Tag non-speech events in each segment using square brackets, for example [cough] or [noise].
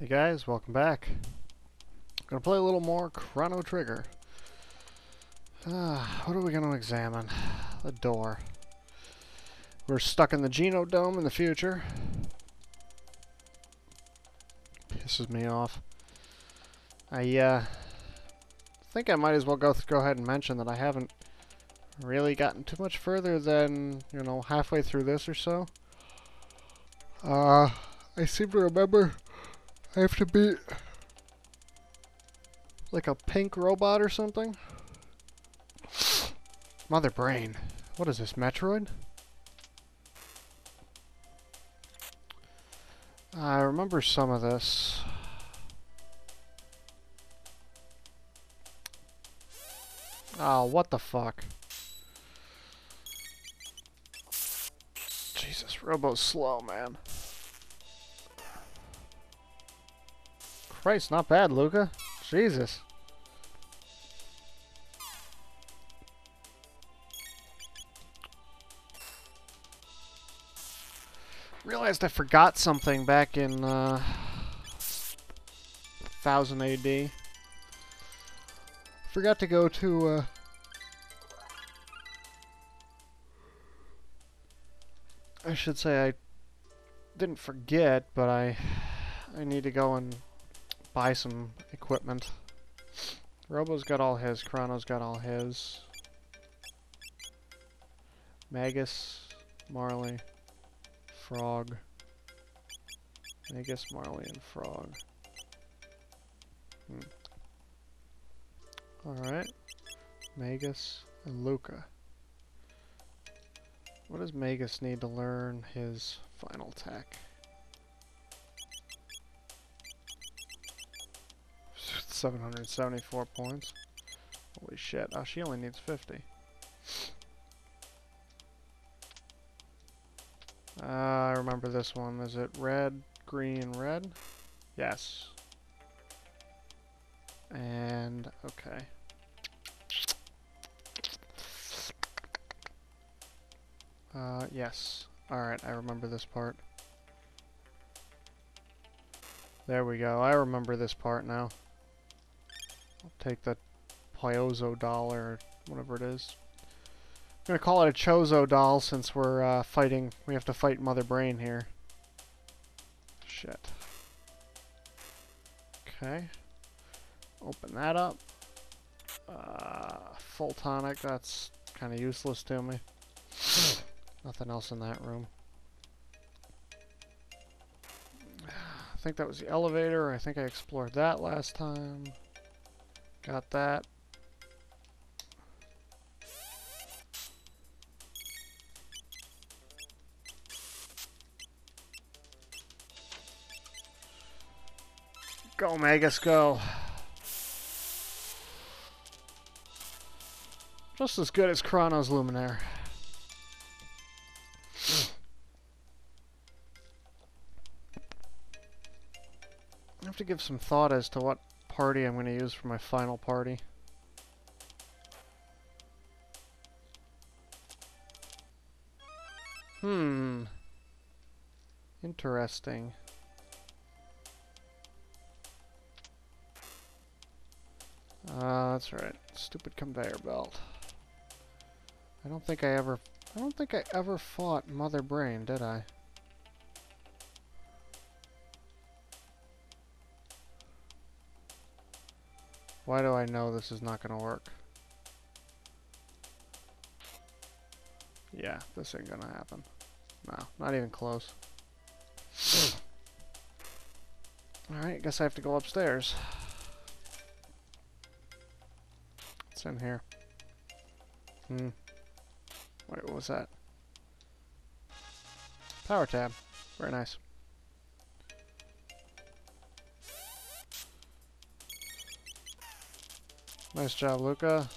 Hey guys, welcome back. I'm Gonna play a little more Chrono Trigger. Ah, what are we gonna examine? The door. We're stuck in the Geno Dome in the future. Pisses me off. I uh, think I might as well go go ahead and mention that I haven't really gotten too much further than, you know, halfway through this or so. Uh, I seem to remember I have to be like a pink robot or something. Mother brain. What is this, Metroid? I remember some of this. Oh, what the fuck? Jesus, Robo's slow, man. Christ, not bad, Lucca. Jesus. Realized I forgot something back in uh, 1000 AD. Forgot to go to uh, I should say I didn't forget, but I I need to go and buy some equipment. Robo's got all his, Chrono's got all his. Magus, Marley, Frog. Magus, Marley, and Frog. Hmm. Alright. Magus and Lucca. What does Magus need to learn his final attack? 774 points. Holy shit. Oh, she only needs 50. Uh, I remember this one. Is it red, green, red? Yes. And, okay. Uh, yes. Alright, I remember this part. There we go. I remember this part now. I'll take the Pyozo doll or whatever it is. I'm gonna call it a Chozo doll since we're uh, fighting. We have to fight Mother Brain here. Shit. Okay. Open that up. Uh, full tonic. That's kind of useless to me. [gasps] Nothing else in that room. I think that was the elevator. I think I explored that last time. Got that. Go, Magus, go. Just as good as Chrono's Luminaire. I have to give some thought as to what party I'm going to use for my final party. Hmm. Interesting. Uh, that's right. Stupid conveyor belt. I don't think I ever... I don't think I ever fought Mother Brain, did I? Why do I know this is not going to work? Yeah, this ain't going to happen. No, not even close. [sighs] Alright, guess I have to go upstairs. What's in here? Hmm. Wait, what was that? Power tab. Very nice. Nice job, Lucca.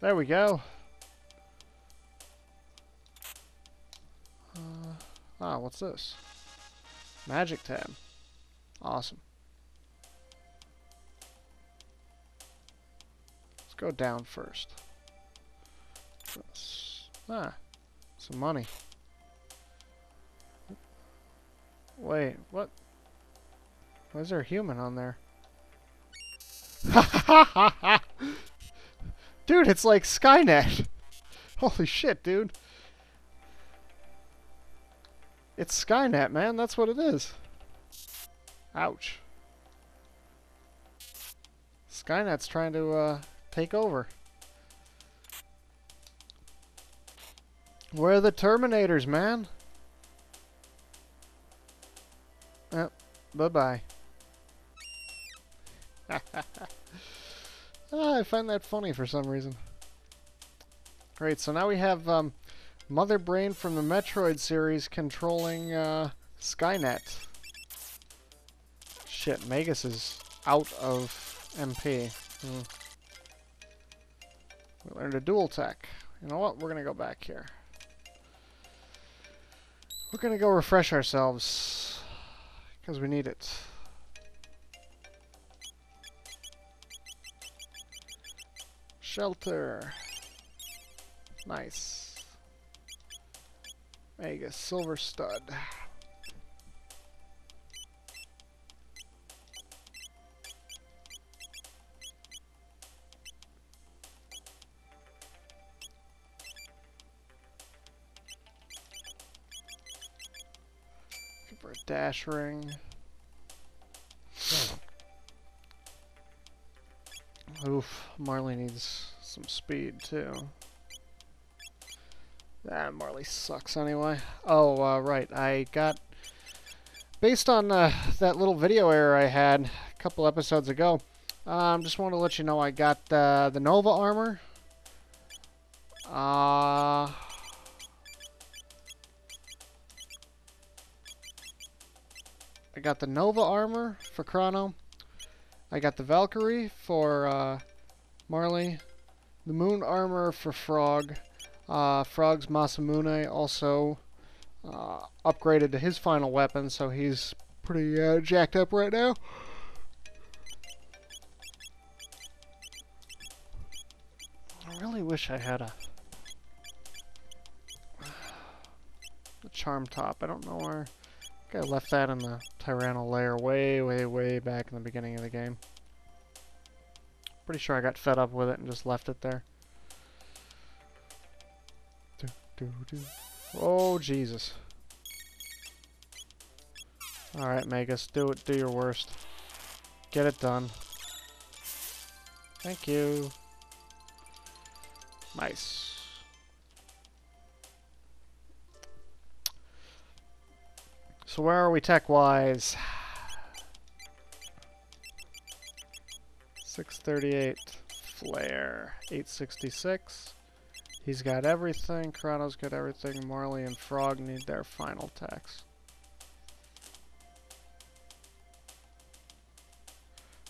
There we go. Uh, ah, what's this? Magic tab. Awesome. Let's go down first. Ah, some money. Wait, what? Why is there a human on there? [laughs] dude, it's like Skynet. [laughs] Holy shit, dude. It's Skynet, man. That's what it is. Ouch. Skynet's trying to uh, take over. Where are the Terminators, man? Bye-bye. [laughs] ah, I find that funny for some reason. Great, so now we have um, Mother Brain from the Metroid series controlling uh, Skynet. Shit, Magus is out of MP. Hmm. We learned a dual tech. You know what? We're going to go back here. We're going to go refresh ourselves. Because we need it. Shelter. Nice. Mega Silver Stud. Dash ring. Oof, Marley needs some speed too. Ah, Marley sucks anyway. Oh, uh, right, I got... Based on uh, that little video error I had a couple episodes ago, um, just want to let you know I got uh, the Nova armor. Uh... I got the Nova armor for Chrono. I got the Valkyrie for uh, Marley. The Moon armor for Frog. Uh, Frog's Masamune also uh, upgraded to his final weapon, so he's pretty uh, jacked up right now. I really wish I had a, a charm top. I don't know where... I left that in the Tyranno Lair way, way, way back in the beginning of the game. Pretty sure I got fed up with it and just left it there. Do, do, do. Oh, Jesus. Alright, Magus, do it. Do your worst. Get it done. Thank you. Nice. So where are we tech-wise? 638 flare, 866. He's got everything. Chrono's got everything. Marley and Frog need their final techs.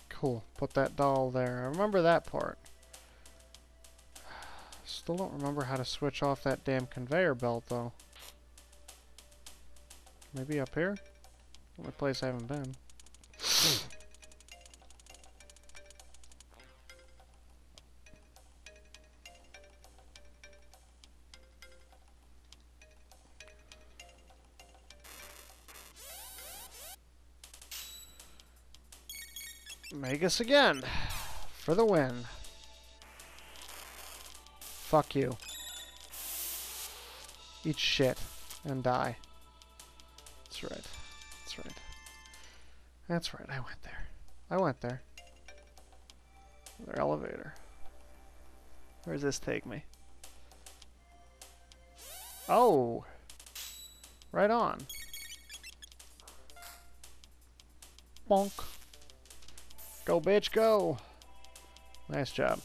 Cool. Put that doll there. I remember that part. Still don't remember how to switch off that damn conveyor belt, though. Maybe up here? Only place I haven't been. Magus again. For the win. Fuck you. Eat shit. And die. That's right. That's right. That's right, I went there. I went there. Their elevator. Where does this take me? Oh! Right on. Bonk. Go, bitch, go! Nice job.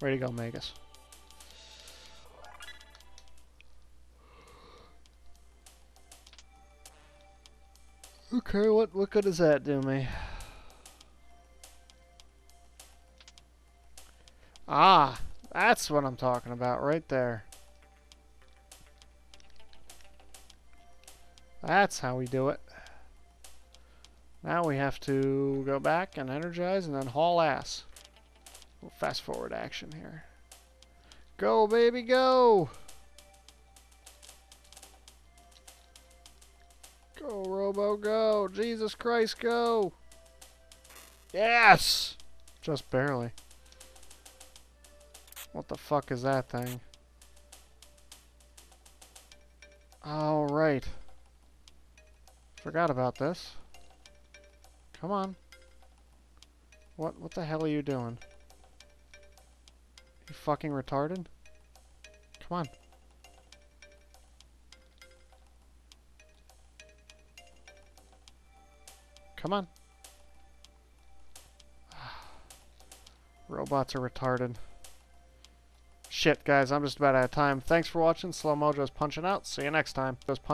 Way to go, Magus. Okay, what what good does that do me? Ah, that's what I'm talking about right there. That's how we do it. Now we have to go back and energize and then haul ass. We'll fast forward action here. Go, baby, go! Go, go! Jesus Christ, go! Yes! Just barely. What the fuck is that thing? All right. Forgot about this. Come on. What what the hell are you doing? You fucking retarded? Come on. Come on. [sighs] Robots are retarded. Shit, guys, I'm just about out of time. Thanks for watching. Slow Mojo's punching out. See you next time.